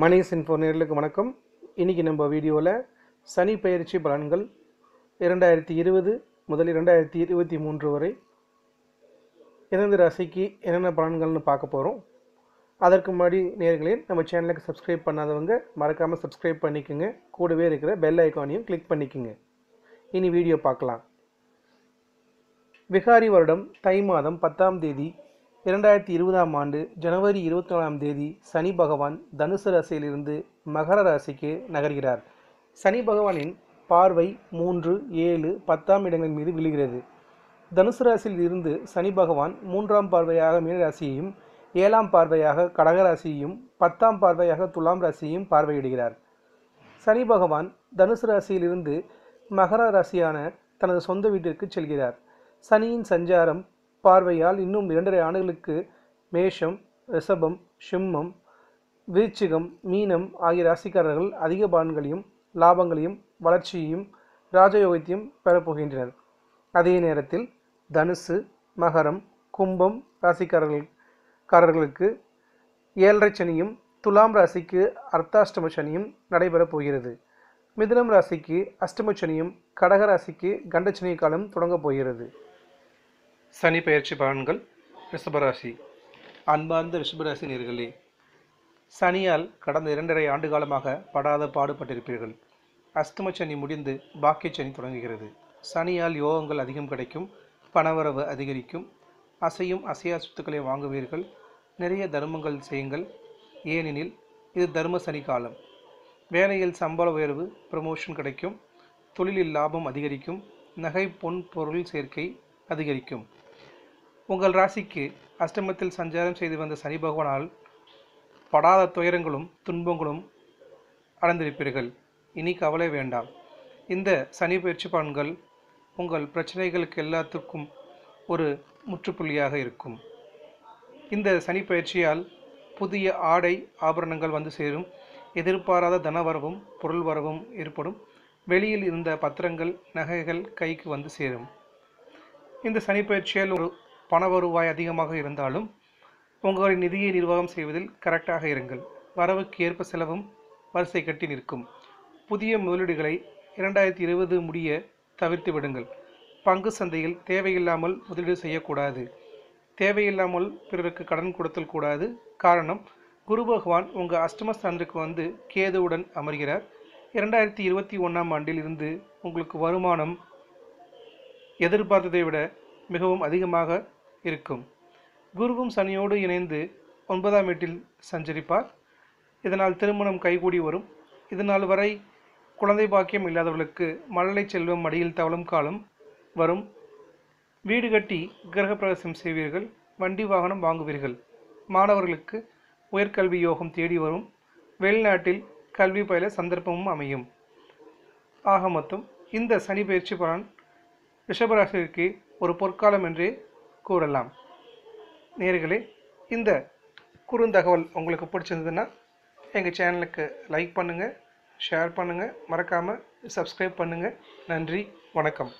Mani's info நேர்களுக்கு வணக்கம். இன்றைக்கி நம்ம வீடியோவில் சனி பயிற்சி பலன்கள் இரண்டாயிரத்தி இருபது முதல் இரண்டாயிரத்தி இருபத்தி மூன்று வரை எந்தெந்த ராசிக்கு என்னென்ன பலன்கள்னு பார்க்க போகிறோம் அதற்கு முன்னாடி நேர்களே நம்ம சேனலுக்கு சப்ஸ்கிரைப் பண்ணாதவங்க மறக்காமல் சப்ஸ்கிரைப் பண்ணிக்கோங்க. கூடவே இருக்கிற பெல் ஐக்கானையும் கிளிக் பண்ணிக்கோங்க. இனி வீடியோ பார்க்கலாம். விகாரி வருடம் தை மாதம் பத்தாம் தேதி இரண்டாயிரத்தி இருபதாம் ஆண்டு ஜனவரி இருபத்தி நாலாம் தேதி சனி பகவான் தனுசு ராசியிலிருந்து மகர ராசிக்கு நகர்கிறார். சனி பகவானின் பார்வை மூன்று ஏழு பத்தாம் இடங்களின் மீது விழுகிறது. தனுசு ராசியில் இருந்து சனி பகவான் மூன்றாம் பார்வையாக மீனராசியையும் ஏழாம் பார்வையாக கடகராசியையும் பத்தாம் பார்வையாக துலாம் ராசியையும் பார்வையிடுகிறார். சனி பகவான் தனுசு ராசியிலிருந்து மகர ராசியான தனது சொந்த வீட்டிற்கு செல்கிறார். சனியின் சஞ்சாரம் பார்வையால் இன்னும் இரண்டரை ஆண்டுகளுக்கு மேஷம் ரிஷபம் சிம்மம் விருச்சிகம் மீனம் ஆகிய ராசிக்காரர்கள் அதிக பலன்களையும் லாபங்களையும் வளர்ச்சியையும் ராஜயோகத்தையும் பெறப்போகின்றனர் அதே நேரத்தில் தனுசு மகரம் கும்பம் ராசிக்காரர்கள் காரர்களுக்கு ஏழரை சனியும் துலாம் ராசிக்கு அர்த்தாஷ்டம சனியும் நடைபெறப் போகிறது. மிதுனம் ராசிக்கு அஷ்டம சனியும் கடக ராசிக்கு கண்டச்சனி காலம் தொடங்கப் போகிறது. சனி பயிற்சி பலன்கள் ரிஷபராசி. அன்பார்ந்த ரிஷபராசி நேர்களே சனியால் கடந்த இரண்டரை ஆண்டு காலமாக படாத பாடுபட்டிருப்பீர்கள். அஸ்தம சனி முடிந்து பாக்கிய சனி தொடங்குகிறது. சனியால் யோகங்கள் அதிகம் கிடைக்கும் பணவரவு அதிகரிக்கும் அசையும் அசையா சொத்துக்களை வாங்குவீர்கள் நிறைய தர்மங்கள் செய்யுங்கள். ஏனெனில் இது தர்ம சனி காலம். வேலையில் சம்பள உயர்வு ப்ரமோஷன் கிடைக்கும் தொழிலில் லாபம் அதிகரிக்கும் நகை பொன் பொருள் சேர்க்கை அதிகரிக்கும். உங்கள் ராசிக்கு அஷ்டமத்தில் சஞ்சாரம் செய்து வந்த சனி பகவானால் படாத துயரங்களும் துன்பங்களும் அடைந்திருப்பீர்கள். இனி கவலை வேண்டாம். இந்த சனி பயிற்சி பலன்கள் உங்கள் பிரச்சனைகளுக்கு எல்லாத்துக்கும் ஒரு முற்றுப்புள்ளியாக இருக்கும். இந்த சனி பயிற்சியால் புதிய ஆடை ஆபரணங்கள் வந்து சேரும். எதிர்பாராத தனவரவும் பொருள் வரவும் ஏற்படும். வெளியில் இருந்த பத்திரங்கள் நகைகள் கைக்கு வந்து சேரும். இந்த சனி பயிற்சியால் ஒரு பண வருவாய் அதிகமாக இருந்தாலும் உங்களின் நிதியை நிர்வாகம் செய்வதில் கரெக்டாக இருங்கள். வரவுக்கு ஏற்ப செலவும் வரிசை கட்டி நிற்கும். புதிய முதலீடுகளை இரண்டாயிரத்தி இருபது முடிய தவிர்த்து விடுங்கள். பங்கு சந்தையில் தேவையில்லாமல் முதலீடு செய்யக்கூடாது. தேவையில்லாமல் பிறருக்கு கடன் கொடுத்தல் கூடாது. காரணம் குரு பகவான் உங்கள் அஷ்டமஸ்தானத்திற்கு வந்து கேதுவுடன் அமர்கிறார். இரண்டாயிரத்தி இருபத்தி ஒன்றாம் ஆண்டில் இருந்து உங்களுக்கு வருமானம் எதிர்பார்த்ததை விட மிகவும் அதிகமாக இருக்கும். குருவும் சனியோடு இணைந்து ஒன்பதாம் வீட்டில் சஞ்சரிப்பார். இதனால் திருமணம் கைகூடி வரும். இதனால் வரை குழந்தை பாக்கியம் இல்லாதவர்களுக்கு மழலை செல்வம் மடியில் தவளும் காலம் வரும். வீடு கட்டி கிரகப்பிரவேசம் செய்வீர்கள். வண்டி வாகனம் வாங்குவீர்கள். மாணவர்களுக்கு உயர்கல்வி யோகம் தேடி வரும். வெளிநாட்டில் கல்வி பயில சந்தர்ப்பமும் அமையும். ஆக மொத்தம் இந்த சனி பயிற்சி பலன் ரிஷபராசிக்கு ஒரு பொற்காலம் என்றே கூறலாம். நேர்களே இந்த குறுந்தகவல் உங்களுக்கு பிடிச்சிருந்ததுன்னா எங்கள் சேனலுக்கு லைக் பண்ணுங்கள் ஷேர் பண்ணுங்கள் மறக்காமல் சப்ஸ்கிரைப் பண்ணுங்கள் நன்றி வணக்கம்.